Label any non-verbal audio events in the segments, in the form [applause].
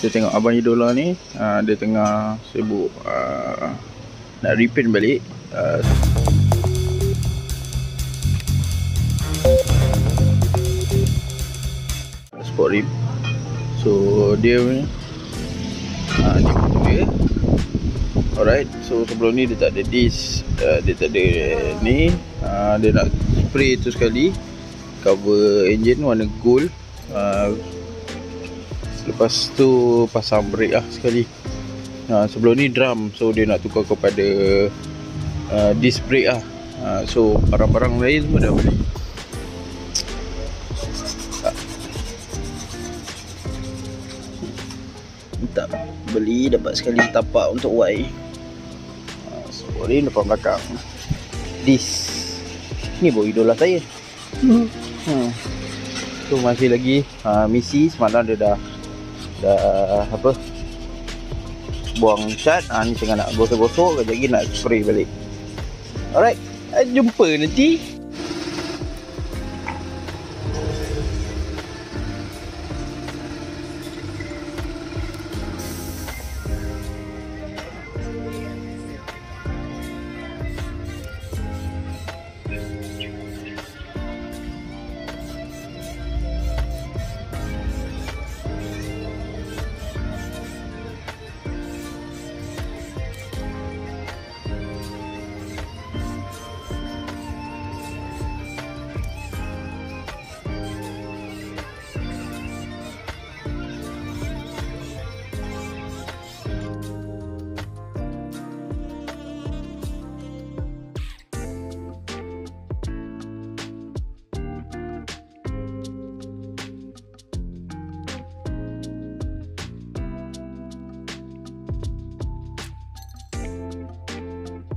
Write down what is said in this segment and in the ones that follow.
Kita tengok Abang Idola ni uh, Dia tengah sibuk uh, Nak repaint balik uh, Sport rim So dia ni uh, Ni motor dia Alright So sebelum ni dia tak ada disc uh, Dia tak ada ni uh, Dia nak spray tu sekali. Cover engine warna gold uh, Lepas tu pasang brake lah sekali. Uh, Sebelum ni drum So dia nak tukar kepada uh, Disc brake lah. Uh, So barang-barang lain semua dah beli. Tak beli dapat sekali tapak untuk Y. Uh, So ni depan belakang. Disc Ni bawa idola saya. Hmm. Hmm. Tu masih lagi. Uh, misi semalam dia dah dah apa? Buang cat. Ha, ni tengah nak gosok-gosok. Kejap lagi nak spray balik. Alright jumpa nanti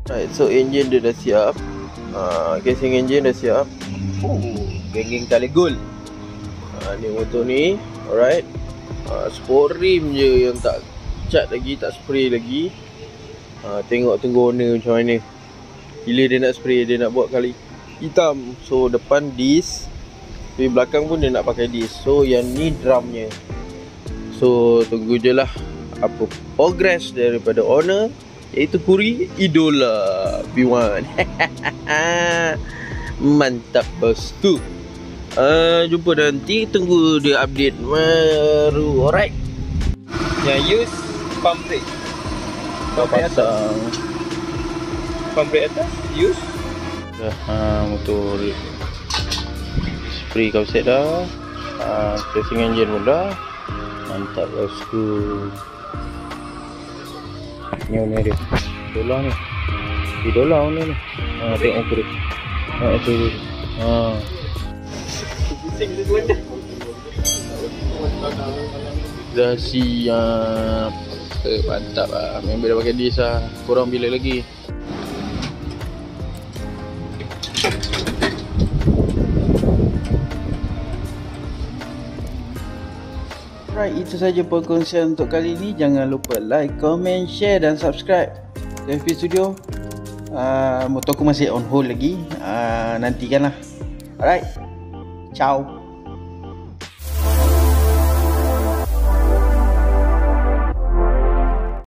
Right, so engine dia dah siap. Uh, casing engine dah siap. Oh, geng-geng tali gold. Uh, ni motor ni, alright. Uh, sport rim je yang tak cat lagi, tak spray lagi. Uh, tengok tunggu owner macam mana. Bila dia nak spray, dia nak buat kali hitam. So depan disc. Tapi belakang pun dia nak pakai disc. So yang ni drumnya. So tunggu je lah apa progress daripada owner Iaitu Kuri Idola B1 [laughs] Mantap bosku uh, Jumpa nanti Tunggu dia update baru. Alright. Yang use pump brake Kau pasang. Pump brake atas Use. Dah uh, motor Spray kau set dah. Uh, Casing engine pun dah. Mantap bosku Ni owner dia Idola ni. Idola owner ni ha, Tengok muka dia Ha tu. Tu Ha Dah siap. Eh, Mantap lah. Member dah pakai disk lah Korang bila lagi Right, itu saja perkongsian untuk kali ini. Jangan lupa like, comment, share dan subscribe. FP Studio. Uh, motor aku masih on hold lagi. Uh, nantikanlah. Alright. Ciao.